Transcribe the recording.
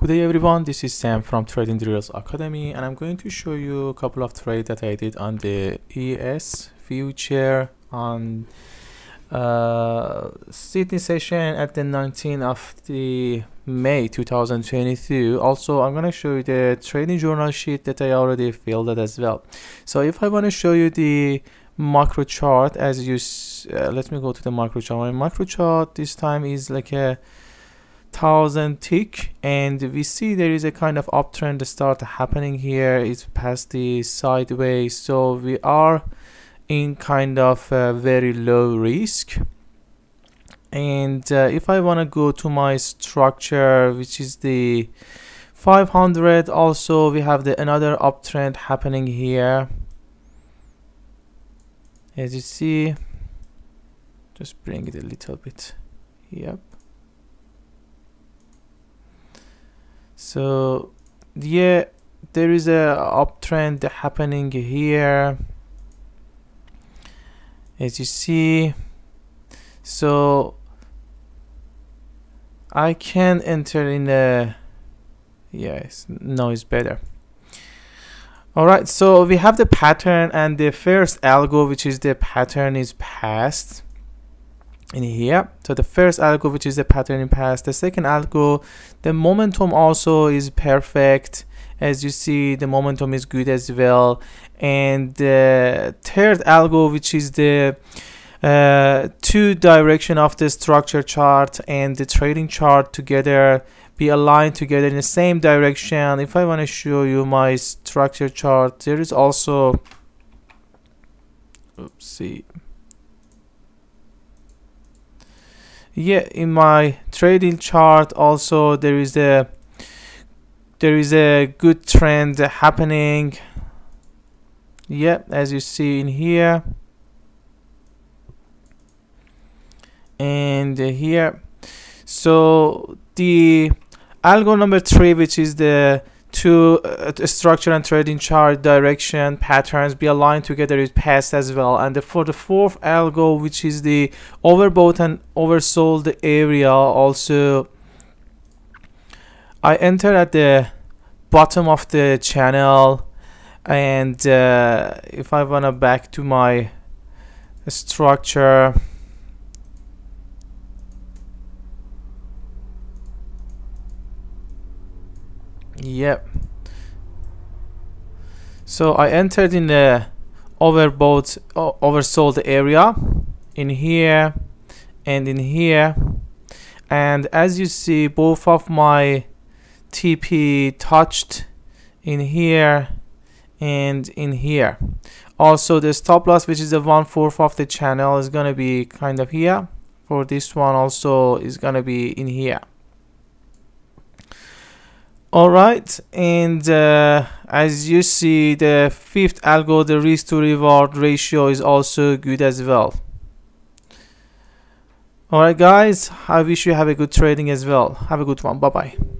Good day everyone, this is Sam from Trading Drills Academy and I'm going to show you a couple of trades that I did on the ES future on uh, Sydney session at the 19th of the May 2022. Also, I'm going to show you the trading journal sheet that I already filled out as well. So if I want to show you the macro chart as you, uh, let me go to the macro chart. My macro chart this time is like a thousand tick and we see there is a kind of uptrend start happening here. It's past the sideways so we are in kind of a very low risk. And uh, if I want to go to my structure which is the 500 also we have the another uptrend happening here. As you see just bring it a little bit. Yep so yeah there is a uptrend happening here. As you see so I can enter in the yes no it's better. Alright so we have the pattern and the first algo which is the pattern is passed in here. So the first algo which is the pattern in pass the second algo the momentum also is perfect. As you see the momentum is good as well. And the third algo which is the uh, two direction of the structure chart and the trading chart together be aligned together in the same direction. If I want to show you my structure chart there is also oopsie yeah in my trading chart also there is a there is a good trend happening. Yeah as you see in here. And here. So the algo number three which is the to uh, structure and trading chart direction patterns be aligned together is past as well. And the, for the fourth algo which is the overbought and oversold area also I enter at the bottom of the channel and uh, if I wanna back to my structure Yep. So I entered in the overbought, oversold area in here and in here. And as you see, both of my TP touched in here and in here. Also, the stop loss, which is the one fourth of the channel, is gonna be kind of here. For this one, also is gonna be in here all right and uh, as you see the fifth algo the risk to reward ratio is also good as well. All right guys i wish you have a good trading as well. Have a good one. Bye bye